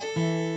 Música